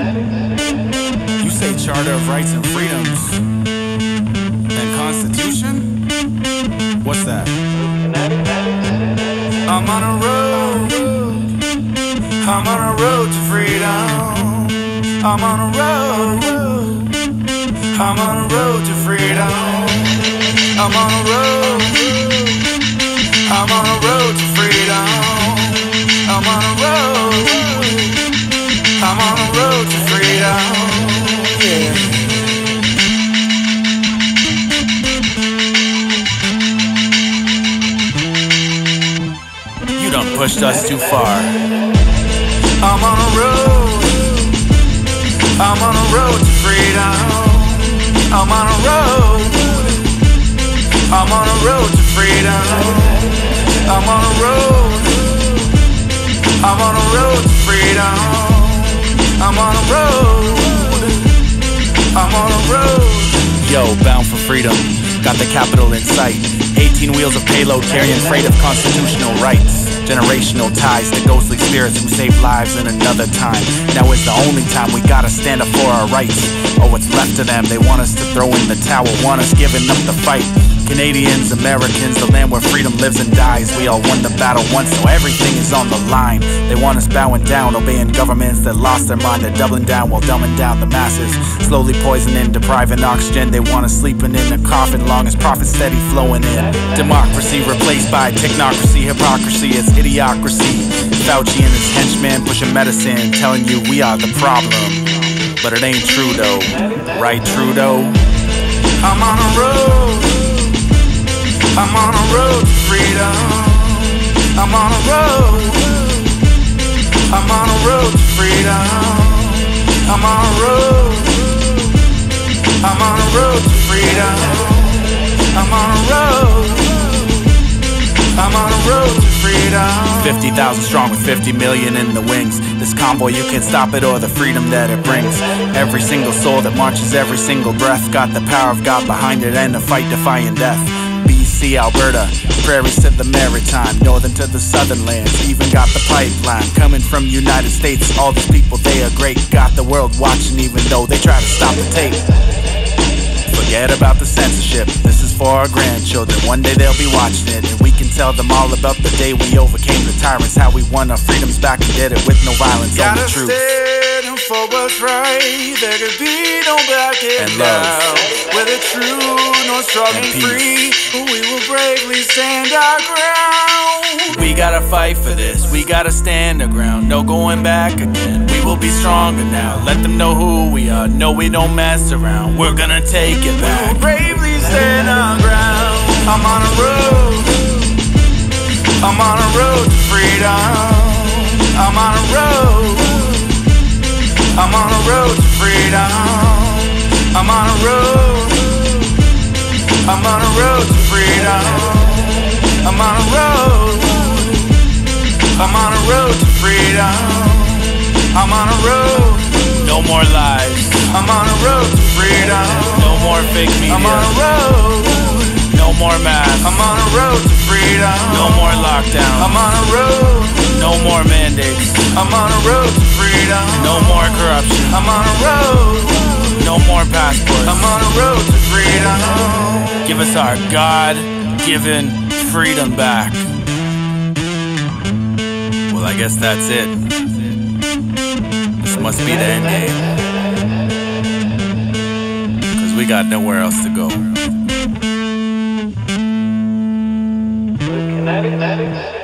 You say Charter of Rights and Freedoms and Constitution? What's that? I'm on a road. I'm on a road to freedom. I'm on a road. I'm on a road to freedom. I'm on a road. I'm on a road pushed us too far. I'm on a road. I'm on a road to freedom. I'm on a road. I'm on a road to freedom. I'm on a road. I'm on a road. I'm on a road. I'm on a road. Yo, bound for freedom. Got the capital in sight. 18 wheels of payload carrying freight of constitutional rights. Generational ties to ghostly spirits who save lives in another time. Now is the only time we gotta stand up for our rights. Or what's left of them, they want us to throw in the towel, want us giving up the fight. Canadians, Americans, the land where freedom lives and dies. We all won the battle once, so everything is on the line. They want us bowing down, obeying governments that lost their mind. They're doubling down while dumbing down the masses. Slowly poisoning, depriving oxygen. They want us sleeping in a coffin long as profits steady flowing in. Democracy replaced by technocracy, hypocrisy, it's idiocracy. Fauci and his henchmen pushing medicine, telling you we are the problem. But it ain't true though, right, Trudeau? I'm on a road. I'm on a road. I'm on a road to freedom. I'm on a road. I'm on a road to freedom. I'm on a road. I'm on a road to freedom. 50,000 strong with 50 million in the wings. This convoy, you can't stop it or the freedom that it brings. Every single soul that marches every single breath got the power of God behind it and a fight defying death. BC, Alberta, prairies to the maritime, northern to the southern lands, even got the pipeline coming from United States. All these people, they are great, got the world watching, even though they try to stop the tape. Forget about the censorship. This is for our grandchildren. One day they'll be watching it, and we can tell them all about the day we overcame the tyrants, how we won our freedoms back and did it with no violence, only Gotta truth. stand for what's right. There could be no backing And love. True nor strong And and, free, we will bravely stand our ground. We gotta fight for this, we gotta stand our ground, no going back again. We will be stronger now, let them know who we are. No, we don't mess around, we're gonna take it back. We will bravely stand our ground. I'm on a road. I'm on a road to freedom. I'm on a road. I'm on a road to freedom. I'm on a road. No more lies, I'm on a road to freedom. no more fake media. I'm on a road. no more masks, I'm on a road to freedom. no more lockdown, I'm on a road. no more mandates, I'm on a road to freedom. no more corruption, I'm on a road. no more passports. I'm on a road to freedom. Give us our God given freedom back. Well, I guess that's it. This must be the end eh? game. Because we got nowhere else to go. Connecticut.